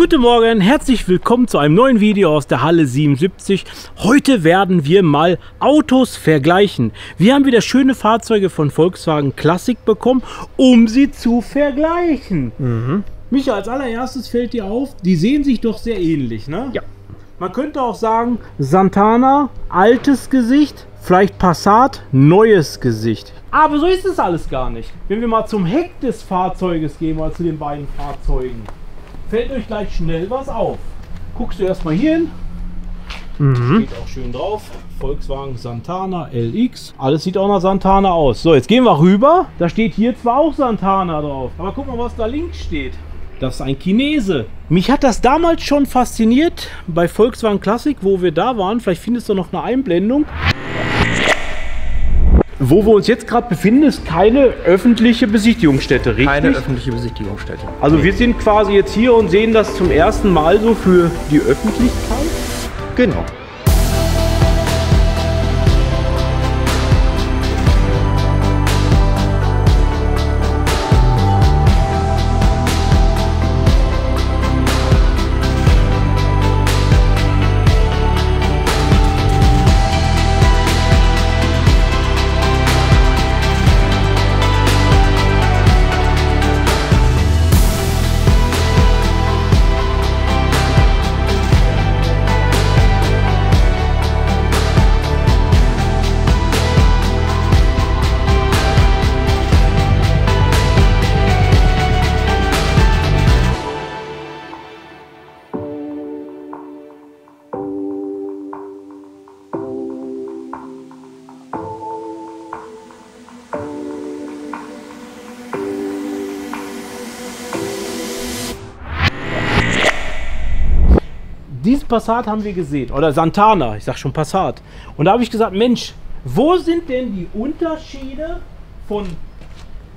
Guten Morgen, herzlich willkommen zu einem neuen Video aus der Halle 77. Heute werden wir mal Autos vergleichen. Wir haben wieder schöne Fahrzeuge von Volkswagen Classic bekommen, um sie zu vergleichen. Mhm. Micha, als allererstes fällt dir auf, die sehen sich doch sehr ähnlich, ne? Ja. Man könnte auch sagen, Santana, altes Gesicht, vielleicht Passat, neues Gesicht. Aber so ist es alles gar nicht. Wenn wir mal zum Heck des Fahrzeuges gehen, mal zu den beiden Fahrzeugen, fällt euch gleich schnell was auf. Guckst du erstmal hier hin, Mhm. steht auch schön drauf. Volkswagen Santana LX. Alles sieht auch nach Santana aus. So, jetzt gehen wir rüber. Da steht hier zwar auch Santana drauf. Aber guck mal, was da links steht. Das ist ein Chinese. Mich hat das damals schon fasziniert bei Volkswagen Classic, wo wir da waren. Vielleicht findest du noch eine Einblendung. Wo wir uns jetzt gerade befinden, ist keine öffentliche Besichtigungsstätte, richtig? Keine öffentliche Besichtigungsstätte. also wir sind quasi jetzt hier und sehen das zum ersten Mal so für die Öffentlichkeit. Genau. Passat haben wir gesehen. Oder Santana, ich sag schon Passat. Und da habe ich gesagt, Mensch, wo sind denn die Unterschiede von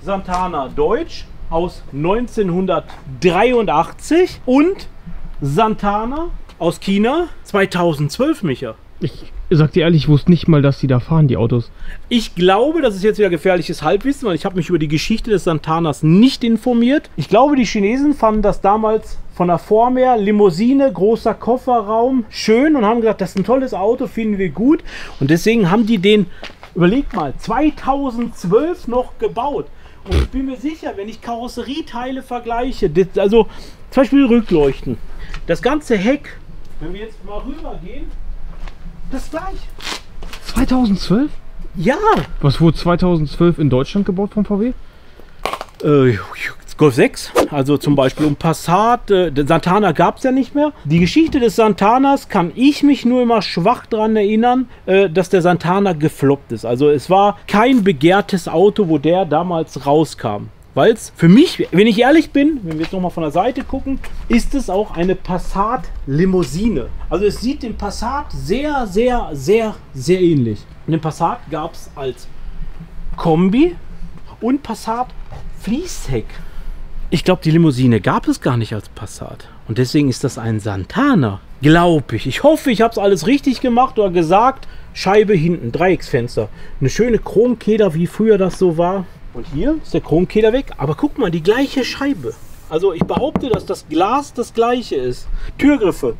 Santana Deutsch aus 1983 und Santana aus China 2012, Micha? Ich sag dir ehrlich, ich wusste nicht mal, dass die da fahren, die Autos. Ich glaube, das ist jetzt wieder gefährliches Halbwissen, weil ich habe mich über die Geschichte des Santanas nicht informiert. Ich glaube, die Chinesen fanden das damals von der Form her, Limousine, großer Kofferraum, schön und haben gesagt, das ist ein tolles Auto, finden wir gut. Und deswegen haben die den, überleg mal, 2012 noch gebaut. Und ich bin mir sicher, wenn ich Karosserieteile vergleiche, das- also zum Beispiel Rückleuchten, das ganze Heck, wenn wir jetzt mal rübergehen, das gleiche. 2012? Ja, Was wurde 2012 in Deutschland gebaut vom VW? äh, Golf 6, also zum Beispiel um Passat, äh, Santana gab es ja nicht mehr. Die Geschichte des Santanas kann ich mich nur immer schwach daran erinnern, äh, dass der Santana gefloppt ist. Also es war kein begehrtes Auto, wo der damals rauskam. Weil es für mich, wenn ich ehrlich bin, wenn wir jetzt nochmal von der Seite gucken, ist es auch eine Passat-Limousine. Also es sieht dem Passat sehr, sehr, sehr, sehr ähnlich. Und den Passat gab es als Kombi und Passat Fließheck. Ich glaube, die Limousine gab es gar nicht als Passat. Und deswegen ist das ein Santana. Glaube ich. Ich hoffe, ich habe es alles richtig gemacht oder gesagt. Scheibe hinten, Dreiecksfenster. Eine schöne Chromkeder, wie früher das so war. Und hier ist der Chromkeder weg. Aber guck mal, die gleiche Scheibe. Also ich behaupte, dass das Glas das gleiche ist. Türgriffe.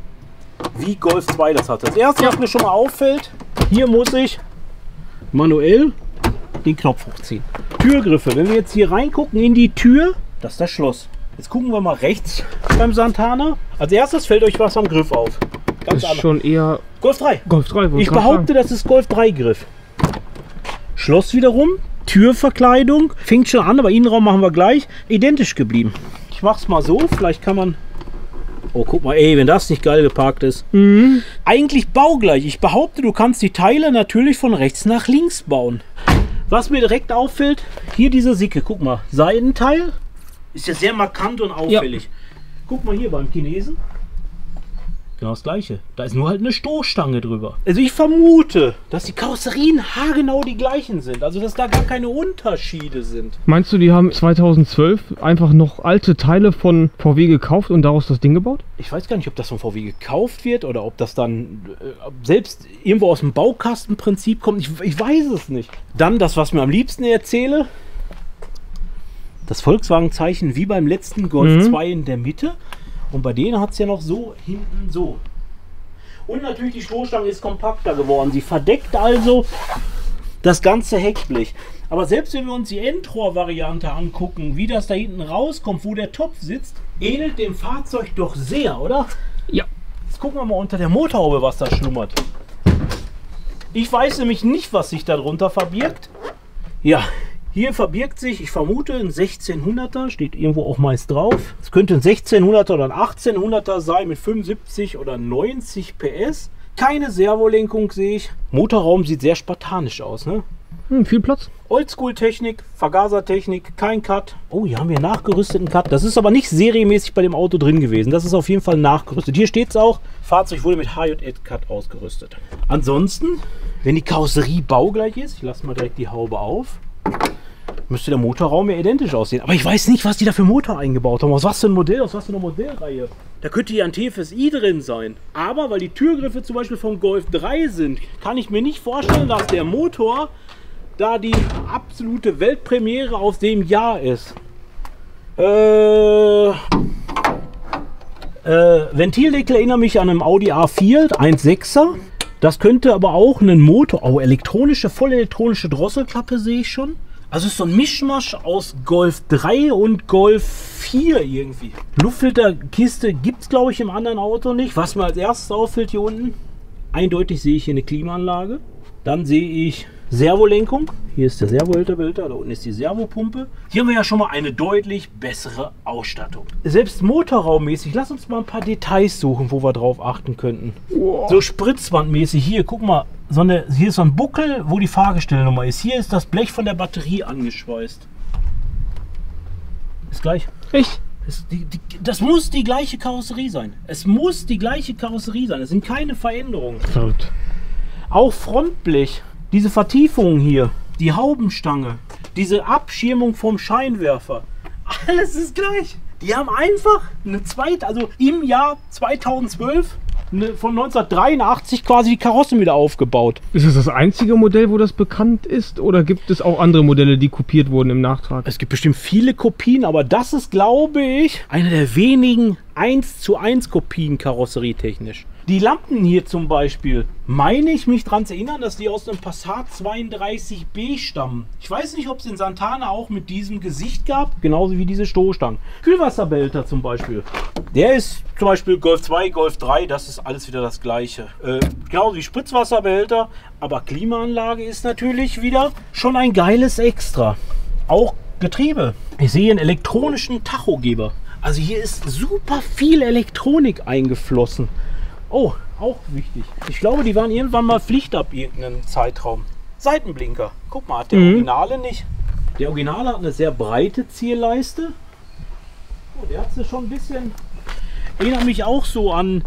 Wie Golf 2 das hat. Das erste, was mir schon mal auffällt, hier muss ich manuell den Knopf hochziehen. Türgriffe. Wenn wir jetzt hier reingucken in die Tür, das ist das Schloss. Jetzt gucken wir mal rechts beim Santana. Als erstes fällt euch was am Griff auf. Ganz Ist anders. schon eher Golf 3. Golf 3. wollte Ich behaupte, das ist Golf 3 Griff. Schloss wiederum, Türverkleidung, fängt schon an, aber Innenraum machen wir gleich. Identisch geblieben. Ich mach's mal so, vielleicht kann man. Oh, guck mal, ey, wenn das nicht geil geparkt ist. Mhm. Eigentlich baugleich. Ich behaupte, du kannst die Teile natürlich von rechts nach links bauen. Was mir direkt auffällt, hier diese Sicke, guck mal, Seitenteil ist ja sehr markant und auffällig. Guck mal hier beim Chinesen. Genau das gleiche. Da ist nur halt eine Stoßstange drüber. Also ich vermute, dass die Karosserien haargenau die gleichen sind. Also dass da gar keine Unterschiede sind. Meinst du, die haben 2012 einfach noch alte Teile von VW gekauft und daraus das Ding gebaut? Ich weiß gar nicht, ob das von VW gekauft wird oder ob das dann äh, selbst irgendwo aus dem Baukastenprinzip kommt. Ich, ich weiß es nicht. Dann das, was mir am liebsten erzähle. Das Volkswagen-Zeichen wie beim letzten Golf Mhm. 2 in der Mitte. Und bei denen hat es ja noch so hinten so. Und natürlich die Stoßstange ist kompakter geworden. Sie verdeckt also das ganze Heckblech. Aber selbst wenn wir uns die Endrohr-Variante angucken, wie das da hinten rauskommt, wo der Topf sitzt, ähnelt dem Fahrzeug doch sehr, oder? Ja. Jetzt gucken wir mal unter der Motorhaube, was da schlummert. Ich weiß nämlich nicht, was sich darunter verbirgt. Ja, hier verbirgt sich, ich vermute, ein 1600er, steht irgendwo auch meist drauf. Es könnte ein 1600er oder ein 1800er sein mit 75 oder 90 PS. Keine Servolenkung sehe ich. Motorraum sieht sehr spartanisch aus, ne? Hm, viel Platz. Oldschool-Technik, Vergasertechnik, kein Cut. Oh, hier haben wir nachgerüsteten Cut. Das ist aber nicht serienmäßig bei dem Auto drin gewesen. Das ist auf jeden Fall nachgerüstet. Hier steht es auch, Fahrzeug wurde mit HJS-Cut ausgerüstet. Ansonsten, wenn die Karosserie baugleich ist, ich lasse mal direkt die Haube auf, müsste der Motorraum ja identisch aussehen. Aber ich weiß nicht, was die da für Motor eingebaut haben. Aus was für ein Modell, aus was für einer Modellreihe. Da könnte ja ein TFSI drin sein. Aber weil die Türgriffe zum Beispiel vom Golf 3 sind, kann ich mir nicht vorstellen, dass der Motor da die absolute Weltpremiere aus dem Jahr ist. Äh, äh, Ventildeckel erinnert mich an einem Audi A4 1.6er. Das könnte aber auch einen Motor, oh, elektronische, voll elektronische Drosselklappe sehe ich schon. Also ist so ein Mischmasch aus Golf 3 und Golf 4 irgendwie. Luftfilterkiste gibt es glaube ich im anderen Auto nicht. Was mir als erstes auffällt hier unten, eindeutig sehe ich hier eine Klimaanlage. Dann sehe ich Servolenkung. Hier ist der Servohälterbehälter, da unten ist die Servopumpe. Hier haben wir ja schon mal eine deutlich bessere Ausstattung. Selbst motorraummäßig, lass uns mal ein paar Details suchen, wo wir drauf achten könnten. So spritzwandmäßig, hier, guck mal, so eine, hier ist so ein Buckel, wo die Fahrgestellnummer ist. Hier ist das Blech von der Batterie angeschweißt. Ist gleich. Echt? Das, die, die, das muss die gleiche Karosserie sein. Es muss die gleiche Karosserie sein. Es sind keine Veränderungen. Verrückt. Auch Frontblech, diese Vertiefungen hier, die Haubenstange, diese Abschirmung vom Scheinwerfer, alles ist gleich. Die haben einfach eine zweite, also im Jahr 2012 eine, von 1983 quasi die Karosse wieder aufgebaut. Ist das das einzige Modell, wo das bekannt ist? Oder gibt es auch andere Modelle, die kopiert wurden im Nachtrag? Es gibt bestimmt viele Kopien, aber das ist, glaube ich, eine der wenigen 1 zu 1 Kopien karosserietechnisch. Die Lampen hier zum Beispiel, meine ich mich daran zu erinnern, dass die aus einem Passat 32B stammen. Ich weiß nicht, ob es in Santana auch mit diesem Gesicht gab, genauso wie diese Stoßstangen. Kühlwasserbehälter zum Beispiel. Der ist zum Beispiel Golf 2, Golf 3, das ist alles wieder das gleiche. Äh, genauso wie Spritzwasserbehälter, aber Klimaanlage ist natürlich wieder schon ein geiles Extra. Auch Getriebe. Ich sehe einen elektronischen Tachogeber. Also hier ist super viel Elektronik eingeflossen. Oh, auch wichtig. Ich glaube, die waren irgendwann mal Pflicht ab irgendeinem Zeitraum. Seitenblinker. Guck mal, hat der Mhm. Originale nicht. Der Originale hat eine sehr breite Zierleiste. Oh, der hat sie schon ein bisschen. Erinnert mich auch so an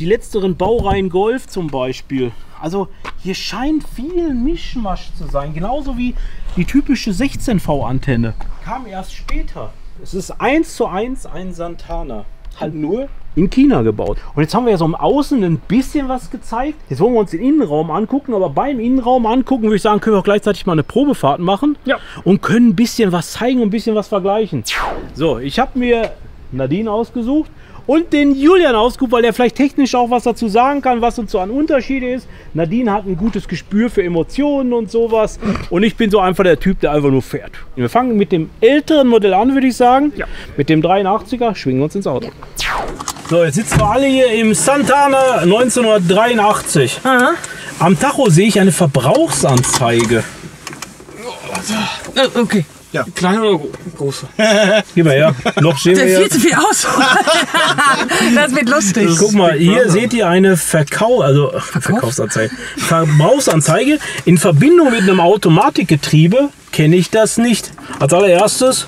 die letzteren Baureihen Golf zum Beispiel. Also hier scheint viel Mischmasch zu sein. Genauso wie die typische 16V-Antenne. Kam erst später. Es ist eins zu eins ein Santana. Halt nur in China gebaut. Und jetzt haben wir ja so im Außen ein bisschen was gezeigt. Jetzt wollen wir uns den Innenraum angucken, aber beim Innenraum angucken würde ich sagen, können wir auch gleichzeitig mal eine Probefahrt machen. Ja. Und können ein bisschen was zeigen und ein bisschen was vergleichen. So, ich habe mir Nadine ausgesucht und den Julian ausgesucht, weil der vielleicht technisch auch was dazu sagen kann, was uns so an Unterschiede ist. Nadine hat ein gutes Gespür für Emotionen und sowas. Und ich bin so einfach der Typ, der einfach nur fährt. Wir fangen mit dem älteren Modell an, würde ich sagen. Ja. Mit dem 83er schwingen wir uns ins Auto. So, jetzt sitzen wir alle hier im Santana 1983. Am Tacho sehe ich eine Verbrauchsanzeige. Okay. Ja. Kleine oder gro- große? Gib mal her. Noch stehen wir Der hier. viel zu viel aus. das wird lustig. Guck mal, hier seht ihr eine Verkau also Verkaufsanzeige. Verbrauchsanzeige in Verbindung mit einem Automatikgetriebe kenne ich das nicht. Als allererstes,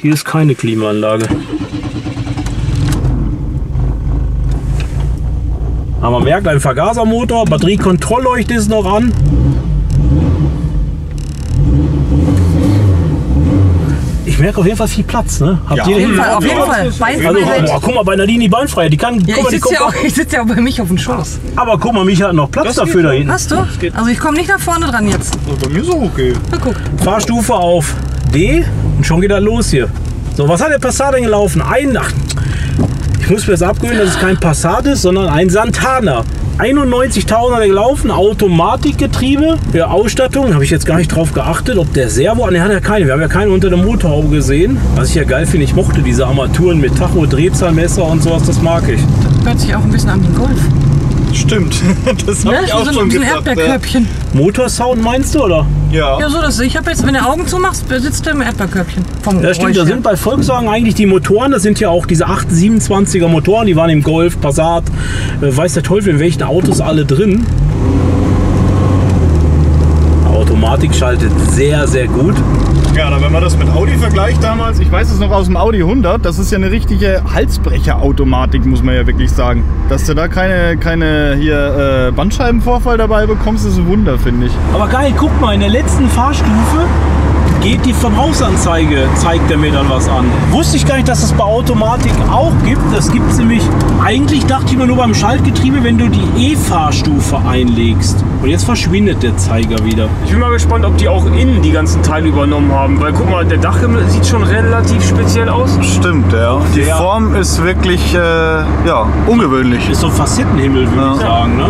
hier ist keine Klimaanlage. Aber man merkt, ein Vergasermotor, Batteriekontrollleuchte ist noch an. Merke auf jeden Fall viel Platz, ne? Habt Ja. ihr Auf jeden Fall, auf jeden? Fall. Also, Beinfreiheit. boah, guck mal, bei Nadine die Beinfreiheit, die kann, Ja, guck mal, ich sitze ja, auch- ich sitz ja auch bei mich auf dem Schoß. aber guck mal, Micha hat noch Platz dafür da hinten. Hast du? Also ich komme nicht nach vorne dran jetzt. Bei mir ist auch okay. Na guck. Fahrstufe auf D und schon geht er los hier. So, was hat der Passat denn gelaufen? Ein, ach, Ich muss mir das abgewöhnen, dass es kein Passat ist, sondern ein Santana. 91.000 hat er gelaufen, Automatikgetriebe. Ja, Ausstattung, habe ich jetzt gar nicht drauf geachtet, ob der Servo, ne, hat er keine. Wir haben ja keine unter der Motorhaube gesehen. Was ich ja geil finde, ich mochte diese Armaturen mit Tacho, Drehzahlmesser und sowas, das mag ich. Hört sich auch ein bisschen an ein Golf. Stimmt, das habe Ne? ich auch so, schon so ein gedacht. Erdbeerkörbchen. Motorsound meinst du, oder? Ja. Ja, so das. Ich habe jetzt, wenn du Augen zumachst, sitzt du im Erdbeerkörbchen. Vom Ja, stimmt. Da sind bei Volkswagen eigentlich die Motoren, das sind ja auch diese 827er Motoren, die waren im Golf, Passat, äh, weiß der Teufel in welchen Autos alle drin. Automatik schaltet sehr, sehr gut. Ja, dann, wenn man das mit Audi vergleicht damals, ich weiß es noch aus dem Audi 100, das ist ja eine richtige Halsbrecher-Automatik, muss man ja wirklich sagen. Dass du da keine, keine hier äh, Bandscheibenvorfall dabei bekommst, ist ein Wunder, finde ich. Aber geil, guck mal, in der letzten Fahrstufe geht die Verbrauchsanzeige, zeigt er mir dann was an. Wusste ich gar nicht, dass es bei Automatik auch gibt. Das gibt es nämlich, eigentlich dachte ich immer nur beim Schaltgetriebe, wenn du die E-Fahrstufe einlegst. Und jetzt verschwindet der Zeiger wieder. Ich bin mal gespannt, ob die auch innen die ganzen Teile übernommen haben. Weil guck mal, der Dachhimmel sieht schon relativ speziell aus. Stimmt, ja. Die Ja. Form ist wirklich, äh, ja, ungewöhnlich. Ist so ein Facettenhimmel, würde Ja. ich sagen. Ne?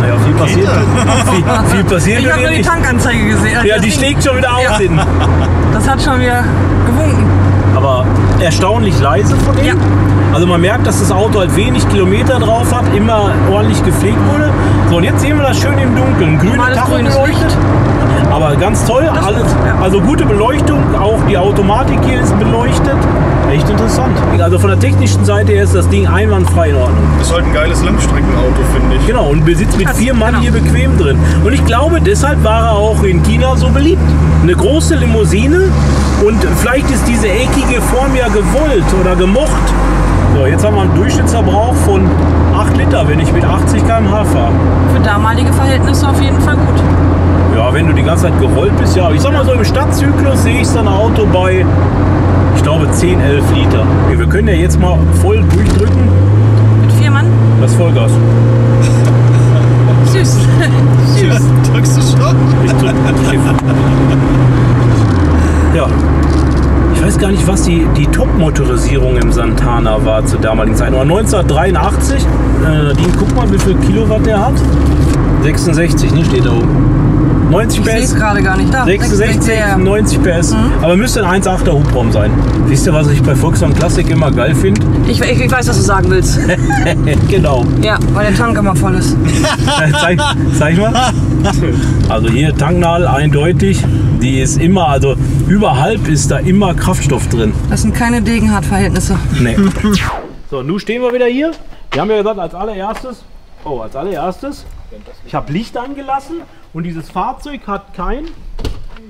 Naja, viel passiert. viel, viel passiert Ich habe nur die. Tankanzeige gesehen. Ja, die schlägt schon wieder aus Ja. hinten. Das hat schon wieder gewunken. Aber erstaunlich leise von ihm. Ja. Also man merkt, dass das Auto halt wenig Kilometer drauf hat, immer ordentlich gepflegt wurde. So, und jetzt sehen wir das schön im Dunkeln. Grüne Tacho beleuchtet. Aber ganz toll, alles, also gute Beleuchtung, auch die Automatik hier ist beleuchtet. Echt interessant. Also von der technischen Seite her ist das Ding einwandfrei in Ordnung. Das ist halt ein geiles Langstreckenauto, finde ich. Genau, und besitzt mit Das- vier Mann genau. hier bequem drin. Und ich glaube, deshalb war er auch in China so beliebt. Eine große Limousine und vielleicht ist diese eckige Form ja gewollt oder gemocht. So, jetzt haben wir einen Durchschnittsverbrauch von 8 Liter, wenn ich mit 80 km/h fahre. Für damalige Verhältnisse auf jeden Fall gut. Ja, wenn du die ganze Zeit gerollt bist, ja. Ich sag mal so, im Stadtzyklus sehe ich so ein Auto bei, glaube, 10, 11 Liter. Okay, wir können ja jetzt mal voll durchdrücken. Mit vier Mann. Das Vollgas. Süß. Süß. Drückst du schon? Ich drück Ja. Ich weiß gar nicht, was die, die Top-Motorisierung im Santana war zur damaligen Zeit. Aber 1983, äh, Nadine, guck mal, wie viel Kilowatt der hat. 66, ne, steht da oben. 90 Ich sehe es PS. gerade gar nicht da. 66, ja. 90 PS. Aber müsste ein 1,8er Hubraum sein. Wisst ihr, was ich bei Volkswagen Classic immer geil finde? Ich, ich, ich weiß, was du sagen willst. genau. Ja, weil der Tank immer voll ist. zeig, zeig mal. Also hier Tanknadel eindeutig. Die ist immer, also überhalb ist da immer Kraftstoff drin. Das sind keine Degenhardt-Verhältnisse. Nee. So, nun stehen wir wieder hier. Wir haben ja gesagt, als allererstes, oh, als allererstes, ich habe Licht angelassen und dieses Fahrzeug hat kein,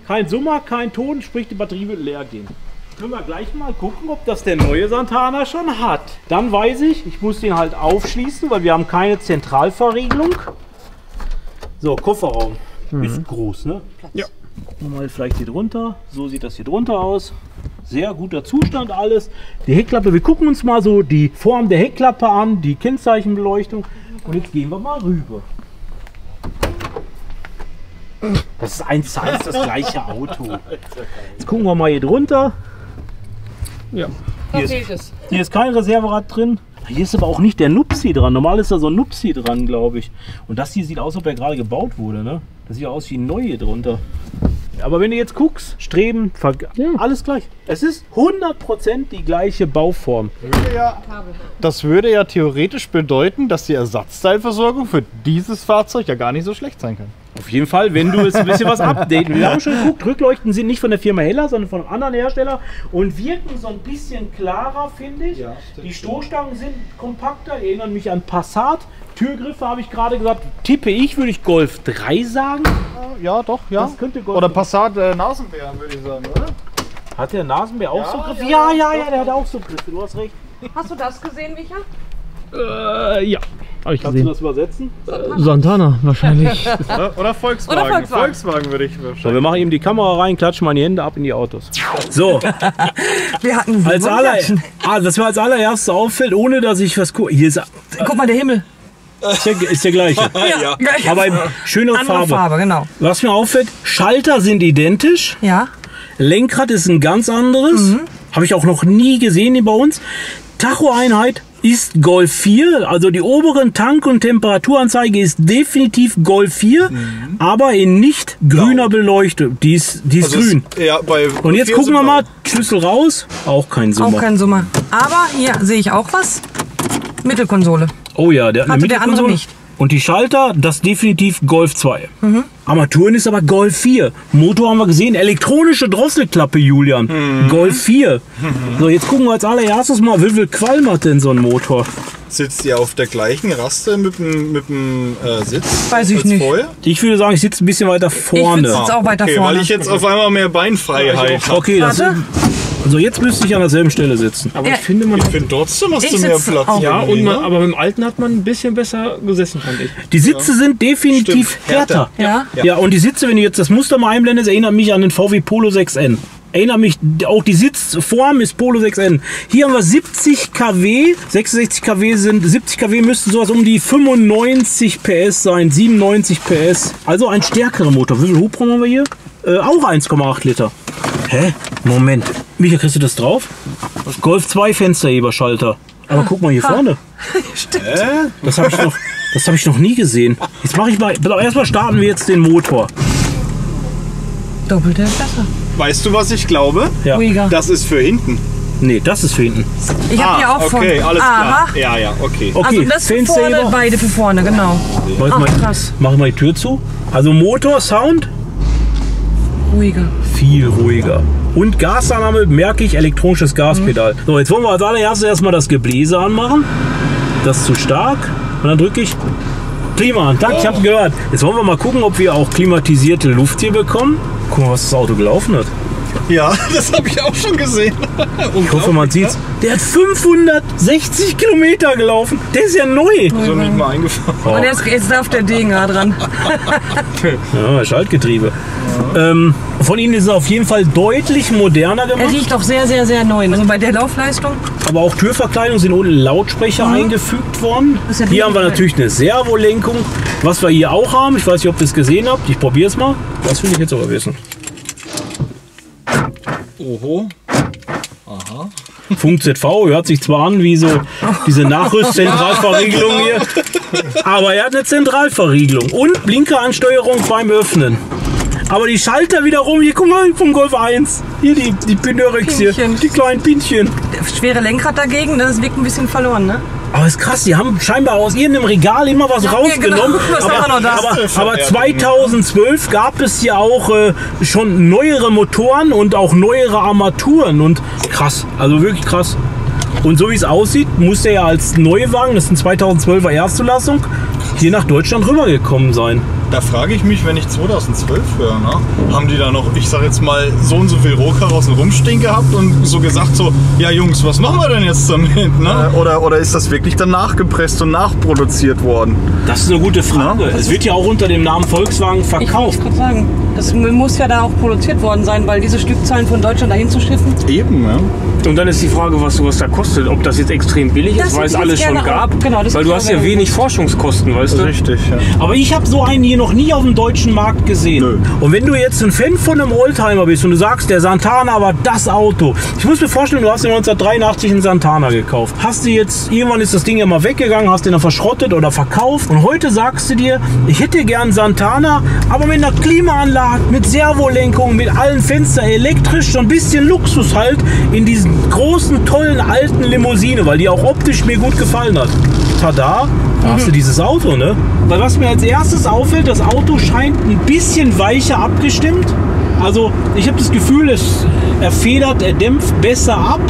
kein Summer, kein Ton, sprich die Batterie wird leer gehen. Können wir gleich mal gucken, ob das der neue Santana schon hat. Dann weiß ich, ich muss den halt aufschließen, weil wir haben keine Zentralverriegelung. So, Kofferraum. Ist groß, ne? Ja. Mal vielleicht hier drunter. So sieht das hier drunter aus. Sehr guter Zustand alles. Die Heckklappe, wir gucken uns mal so die Form der Heckklappe an, die Kennzeichenbeleuchtung. Und jetzt gehen wir mal rüber. Das ist eins zu eins das gleiche Auto. Jetzt gucken wir mal hier drunter. Ja. Hier ist-. Hier ist kein Reserverad drin. Hier ist aber auch nicht der Nupsi dran. Normal ist da so ein Nupsi dran, glaube ich. Und das hier sieht aus, als ob er gerade gebaut wurde. Ne? Das sieht aus wie ein neu hier drunter. Aber wenn du jetzt guckst, Streben, Ver alles gleich. Es ist 100% die gleiche Bauform. Das würde ja theoretisch bedeuten, dass die Ersatzteilversorgung für dieses Fahrzeug ja gar nicht so schlecht sein kann. Auf jeden Fall, wenn du jetzt ein bisschen was updaten. Wir haben schon geguckt, Rückleuchten sind nicht von der Firma Heller, sondern von einem anderen Hersteller und wirken so ein bisschen klarer, finde ich. die Stoßstangen sind kompakter, erinnern mich an Passat. Türgriffe habe ich gerade gesagt, tippe ich, würde ich Golf 3 sagen. Ja, doch, ja. Das könnte Golf Oder Passat äh, Nasenbären, würde ich sagen, oder? Hat der Nasenbär auch so Griffe? ja, Ja, ja, ja, der hat auch so Griffe, du hast recht. Hast du das gesehen, Micha? Äh, ja. Habe ich Kannst du gesehen. das übersetzen? Santana wahrscheinlich. Oder, oder Volkswagen. Oder Volkswagen. Volkswagen würde ich So, wahrscheinlich. wir machen ihm die Kamera rein, klatschen mal die Hände ab in die Autos. So, Wir hatten als aller, ah, das mir als allererstes auffällt, ohne dass ich was gucke. Hier ist, Guck mal, der Himmel. ist, der, ist der gleiche. Ja, gleich. Aber in schöner Andere Farbe. Farbe. genau. Was mir auffällt, Schalter sind identisch, Ja. Lenkrad ist ein ganz anderes. Habe ich auch noch nie gesehen hier bei uns. Tachoeinheit ist Golf 4, also die oberen Tank- und Temperaturanzeige ist definitiv Golf 4, aber in nicht grüner Beleuchtung. Die ist, die ist Also grün. Ja, bei Und jetzt gucken wir mal, Schlüssel raus, auch kein Auch Summer. kein Summer. Aber hier sehe ich auch was. Mittelkonsole. Oh ja, der hat eine Hatte der andere Mittelkonsole. nicht. Und die Schalter, das definitiv Golf 2. Armaturen ist aber Golf 4. Motor haben wir gesehen, elektronische Drosselklappe, Julian. Golf 4. So, jetzt gucken wir als allererstes mal, wie viel Qualm hat denn so ein Motor? Sitzt ihr auf der gleichen Raste mit dem, mit dem äh, Sitz? Weiß ich nicht. Vorher? Ich würde sagen, ich sitze ein bisschen weiter vorne. Ich sitze auch weiter okay, vorne. weil ich jetzt auf einmal mehr Beinfreiheit habe. Okay, das, Warte. Also jetzt müsste ich an derselben Stelle sitzen. Aber Ja. ich finde, man Ich finde trotzdem hast Ich du mehr sitze Platz. auch. ja, und man, aber mit dem alten hat man ein bisschen besser gesessen, fand ich. Die Sitze sind definitiv Stimmt, härter. härter. Ja. Ja. und die Sitze, wenn du jetzt das Muster mal einblendest, erinnert mich an den VW Polo 6N. Erinnert mich, auch die Sitzform ist Polo 6N. Hier haben wir 70 kW, 66 kW sind, 70 kW müssten sowas um die 95 PS sein, 97 PS. Also ein stärkerer Motor. Wie viel Hubraum haben wir hier? Äh, auch 1,8 Liter. Hä? Moment. Micha, kriegst du das drauf? Golf 2 Fensterheberschalter. Aber guck mal hier vorne. Stimmt. Das habe ich noch, das habe ich noch nie gesehen. Jetzt mache ich mal. Erstmal starten wir jetzt den Motor. Doppelte besser. Weißt du, was ich glaube? Ja. Ruhiger. Das ist für hinten. Nee, das ist für hinten. Ich habe hier auch okay, von. alles Aha. klar. Ja, ja, okay. Okay, Also das für vorne, beide für vorne, genau. Mach ich Ach, mal, krass. mach ich mal die Tür zu. Also Motor, Sound, Ruhiger. viel ruhiger. Und Gasannahme merke ich elektronisches Gaspedal. So, jetzt wollen wir als allererstes erstmal das Gebläse anmachen. Das ist zu stark. Und dann drücke ich Klima an. Danke, ich habe gehört. Jetzt wollen wir mal gucken, ob wir auch klimatisierte Luft hier bekommen. Guck mal, was das Auto gelaufen hat. Ja, das habe ich auch schon gesehen. Ich hoffe, man sieht's. Der hat 560 Kilometer gelaufen. Der ist ja neu. So nicht mal eingefahren. Und jetzt, jetzt darf der Dinger dran. Ja, Schaltgetriebe. Ähm, von ihnen ist es auf jeden Fall deutlich moderner Er gemacht. riecht auch sehr, sehr, sehr neu. Also bei der Laufleistung. Aber auch Türverkleidung sind ohne Lautsprecher eingefügt worden. Das ja Hier haben wir natürlich eine Servolenkung. Was wir hier auch haben, ich weiß nicht, ob ihr es gesehen habt. Ich probiere es mal. Das will ich jetzt aber wissen. Oho. Funk ZV hört sich zwar an wie so diese Nachrüstzentralverriegelung hier, aber er hat eine Zentralverriegelung und Blinkeransteuerung beim Öffnen. Aber die Schalter wiederum, hier guck mal, vom Golf 1. Hier die, die Pinörex hier, die kleinen Pinchen. Das schwere Lenkrad dagegen, das wirkt ein bisschen verloren, ne? Aber ist krass, die haben scheinbar aus irgendeinem Regal immer was Ja, rausgenommen. genau, was aber, haben wir noch da? aber, aber ja 2012 gab es ja auch äh, schon neuere Motoren und auch neuere Armaturen. Und krass, also wirklich krass. Und so wie es aussieht, muss der ja als Neuwagen, das ist eine 2012er Erstzulassung, hier nach Deutschland rübergekommen sein. Da frage ich mich, wenn ich 2012 höre, ne? haben die da noch, ich sag jetzt mal, so und so viel Rohkarossen rumstehen gehabt und so gesagt so, ja Jungs, was machen wir denn jetzt damit? Ne? Oder, oder ist das wirklich dann nachgepresst und nachproduziert worden? Das ist eine gute Frage. es wird ja auch unter dem Namen Volkswagen Ich verkauft. wollte gerade sagen, das muss ja da auch produziert worden sein, weil diese Stückzahlen von Deutschland dahin zu schiffen. Eben, ja. Und dann ist die Frage, was sowas da kostet. Ob das jetzt extrem billig Das ist, weil es alles schon gab. auch- genau, das weil du hast ja wenig Forschungskosten, weißt du? Richtig, ja. Aber ich habe so einen hier noch nie auf dem deutschen Markt gesehen. Nö. Und wenn du jetzt ein Fan von einem Oldtimer bist und du sagst, der Santana war das Auto. Ich muss mir vorstellen, du hast den 1983 einen Santana gekauft. Hast du jetzt, irgendwann ist das Ding ja mal weggegangen, hast den dann verschrottet oder verkauft. Und heute sagst du dir, ich hätte gern einen Santana, aber mit einer Klimaanlage, mit Servolenkung, mit allen Fenstern, elektrisch, so ein bisschen Luxus halt in diesen großen, tollen, alten Limousine, weil die auch optisch mir gut gefallen hat. Tada, da hast du dieses Auto, ne? Weil was mir als erstes auffällt, das Auto scheint ein bisschen weicher abgestimmt. Also ich habe das Gefühl, es, er federt, er dämpft besser ab.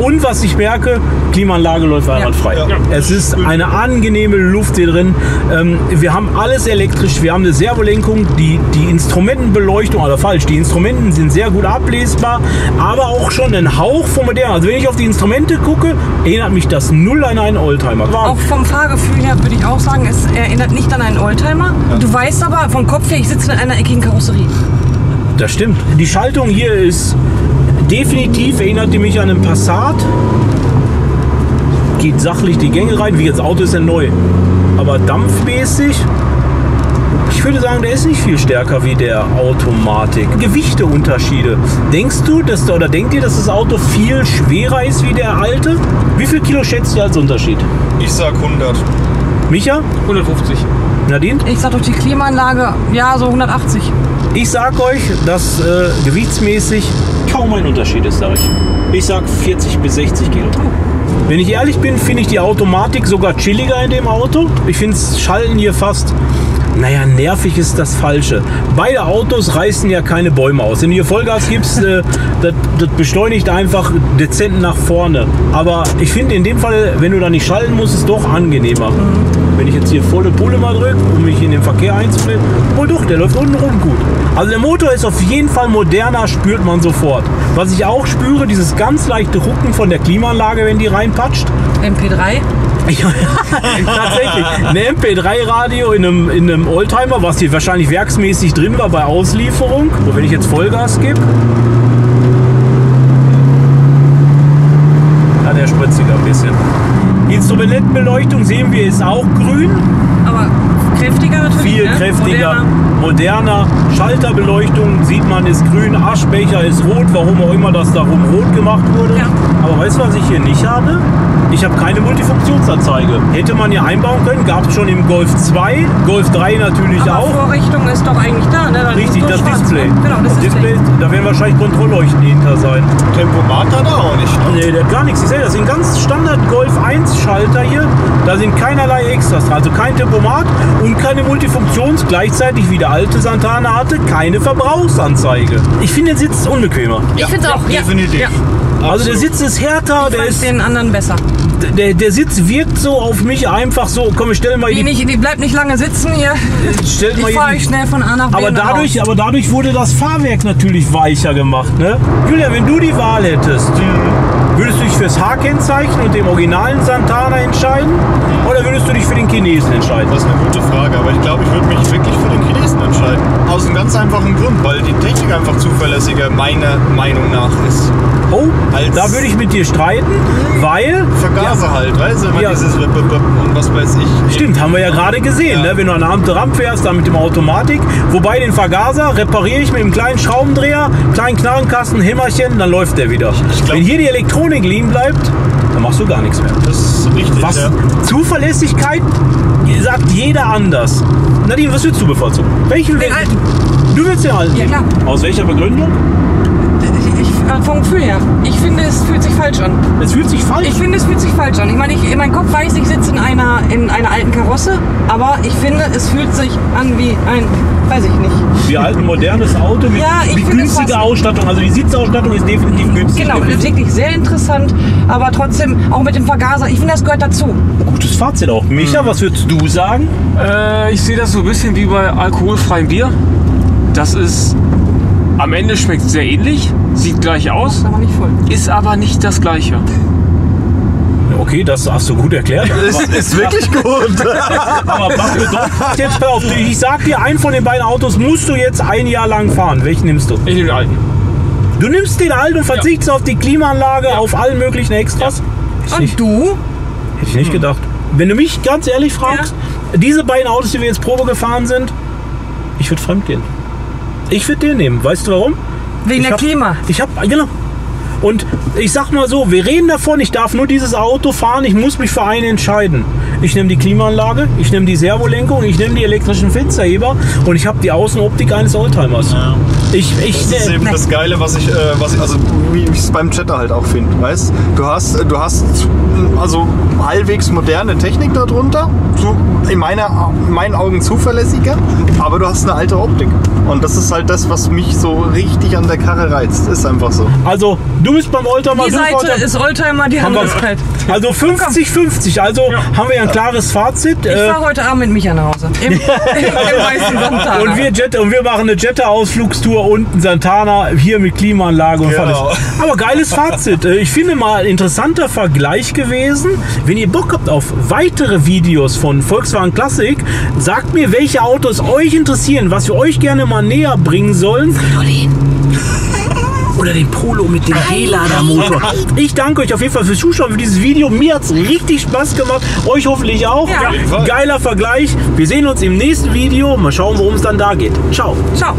Und was ich merke, Klimaanlage läuft einwandfrei. Ja. Es ist eine angenehme Luft hier drin. Ähm, wir haben alles elektrisch. Wir haben eine Servolenkung. Die, die Instrumentenbeleuchtung, also falsch, die Instrumenten sind sehr gut ablesbar, aber auch schon ein Hauch von modern. Also wenn ich auf die Instrumente gucke, erinnert mich das null an einen Oldtimer. Auch vom Fahrgefühl her würde ich auch sagen, es erinnert nicht an einen Oldtimer. Du weißt aber vom Kopf her, ich sitze in einer eckigen Karosserie. Das stimmt. Die Schaltung hier ist definitiv, erinnert die mich an einen Passat. Geht sachlich die Gänge rein, wie das Auto ist ja neu. Aber dampfmäßig Ich würde sagen, der ist nicht viel stärker wie der Automatik. Gewichteunterschiede. Denkst du, dass, oder denkt ihr, dass das Auto viel schwerer ist wie der alte? Wie viel Kilo schätzt ihr als Unterschied? Ich sag 100. Micha? 150. Nadine? Ich sag durch die Klimaanlage, ja, so 180. Ich sag euch, dass äh, gewichtsmäßig kaum ein Unterschied ist, sag ich. Ich sag 40 bis 60 Kilo. Wenn ich ehrlich bin, finde ich die Automatik sogar chilliger in dem Auto. Ich finde das Schalten hier fast. Naja, nervig ist das Falsche. Beide Autos reißen ja keine Bäume aus. Wenn du hier Vollgas gibst, äh, das, das beschleunigt einfach dezent nach vorne. Aber ich finde in dem Fall, wenn du da nicht schalten musst, ist es doch angenehmer. Wenn ich jetzt hier volle Pulle mal drücke, um mich in den Verkehr einzubilden, wohl doch, der läuft untenrum gut. Also der Motor ist auf jeden Fall moderner, spürt man sofort. Was ich auch spüre, dieses ganz leichte Rucken von der Klimaanlage, wenn die reinpatscht. MP3. Tatsächlich. Ein MP3-Radio in einem, in einem Oldtimer, was hier wahrscheinlich werksmäßig drin war bei Auslieferung. So, wenn ich jetzt Vollgas gebe. Ja, der spritziger ein bisschen. Die Instrumentenbeleuchtung sehen wir ist auch grün. Aber kräftiger natürlich. Viel ne? kräftiger, Moderner. Moderner. Schalterbeleuchtung sieht man ist grün, Aschbecher ist rot, warum auch immer das darum rot gemacht wurde. Ja. Aber weißt du, was ich hier nicht habe? Ich habe keine Multifunktionsanzeige. Hätte man hier einbauen können, gab es schon im Golf 2, Golf 3 natürlich Aber auch. Vorrichtung ist doch eigentlich da, ne? Dann Richtig, das Display. ne? Genau, das, Display. Da werden wahrscheinlich Kontrollleuchten hinter sein. Tempomat hat er auch nicht. Ne? Nee, der hat gar nichts. Ich sehe, das sind ganz Standard Golf 1 Schalter hier. Da sind keinerlei Extras dran. Also kein Tempomat und keine Multifunktions. Gleichzeitig wie der alte Santana hatte, keine Verbrauchsanzeige. Ich finde den Sitz unbequemer. Ich finde es auch. Ja. definitiv. Ja. Also der Sitz ist härter, Ich der, ist, den anderen besser. Der, der Sitz wirkt so auf mich einfach so, komm, ich stell mal Die, die, nicht, die bleibt nicht lange sitzen hier. stell mal Ich hier fahre euch schnell von A nach B. aber dadurch, aber dadurch wurde das Fahrwerk natürlich weicher gemacht, ne? Julia, wenn du die Wahl hättest, würdest du dich fürs H-Kennzeichen und dem originalen Santana entscheiden? Oder würdest du dich für den Chinesen entscheiden? Das ist eine gute Frage, aber ich glaube, ich würde mich wirklich für den Chinesen entscheiden. Aus einem ganz einfachen Grund, weil die Technik einfach zuverlässiger meiner Meinung nach ist. Oh, Als- da würde ich mit dir streiten, weil. Vergaser halt, weißt du, immer Ja. dieses Wip, Wip, Wip und was weiß ich. Stimmt, haben wir ja gerade gesehen, Ja. ne? wenn du an der Ampel Ramp fährst, dann mit dem Automatik. Wobei den Vergaser repariere ich mit einem kleinen Schraubendreher, kleinen Knarrenkasten, Hämmerchen, dann läuft der wieder. Ich glaub- wenn hier die Elektronik liegen bleibt, dann machst du gar nichts mehr. Das ist richtig, Was? ja. Zuverlässigkeit sagt jeder anders. Nadine, was würdest du bevorzugen? Welchen Den alten. Du willst den alten? Ja, klar. Aus welcher Begründung? Vom Gefühl her. Ich finde, es fühlt sich falsch an. Es fühlt sich falsch Ich finde, es fühlt sich falsch an. Ich meine, ich, in meinem Kopf weiß, ich sitze in einer, in einer alten Karosse, aber ich finde, es fühlt sich an wie ein, weiß ich nicht. Halten ein modernes Auto mit, Ja, günstiger. Ausstattung. Also die Sitzausstattung ist definitiv günstig. Genau, das ist wirklich sehr interessant, aber trotzdem auch mit dem Vergaser. Ich finde, das gehört dazu. Gutes Fazit auch. Micha, was würdest du sagen? Äh, ich sehe das so ein bisschen wie bei alkoholfreiem Bier. Das ist am Ende schmeckt sehr ähnlich, sieht gleich aus, Ist aber nicht voll. ist aber nicht das gleiche. Okay, das hast du gut erklärt. Ist, ist wirklich gut. Aber was bedeutet jetzt pass auf, ich sag dir, einen von den beiden Autos musst du jetzt ein Jahr lang fahren. Welchen nimmst du? Ich nehme den alten. Du nimmst den alten und verzichtest auf die Klimaanlage, auf allen möglichen Extras? Hätte ich, nicht, Und du? hätte ich nicht gedacht. Wenn du mich ganz ehrlich fragst, diese beiden Autos, die wir jetzt Probe gefahren sind, ich würde fremd gehen. Ich würde den nehmen. Weißt du warum? Wegen ich der hab, Klima. Ich habe, genau. Und ich sag mal so, wir reden davon, ich darf nur dieses Auto fahren, ich muss mich für einen entscheiden. Ich nehme die Klimaanlage, ich nehme die Servolenkung, ich nehme die elektrischen Fensterheber und ich habe die Außenoptik eines Oldtimers. Ich, ich, Das ist eben das Geile, was ich, äh, was ich also wie ich es beim Chatter halt auch finde, weißt? Du hast, du hast also halbwegs moderne Technik darunter, zu, in, meiner, in meinen Augen zuverlässiger, aber du hast eine alte Optik. Und das ist halt das, was mich so richtig an der Karre reizt. Ist einfach so. also, du bist beim Oldtimer, Die Seite Oldtimer. ist Oldtimer, die Haben Also 50-50, also haben wir ja ein klares Fazit. Ich äh, fahre heute Abend mit Micha nach Hause. Im, im weißen Santana. und wir, Jet, und wir machen eine Jetta-Ausflugstour unten Santana, hier mit Klimaanlage und Genau. alles. Aber geiles Fazit. Äh, Ich finde mal ein interessanter Vergleich gewesen. Wenn ihr Bock habt auf weitere Videos von Volkswagen Classic, sagt mir, welche Autos euch interessieren, was wir euch gerne mal näher bringen sollen. Oder den Polo mit dem D-Lader-Motor. Ich danke euch auf jeden Fall fürs Zuschauen, für dieses Video. Mir hat es richtig Spaß gemacht. Euch hoffentlich auch. Ja. Geiler Vergleich. Wir sehen uns im nächsten Video. Mal schauen, worum es dann da geht. Ciao. Ciao.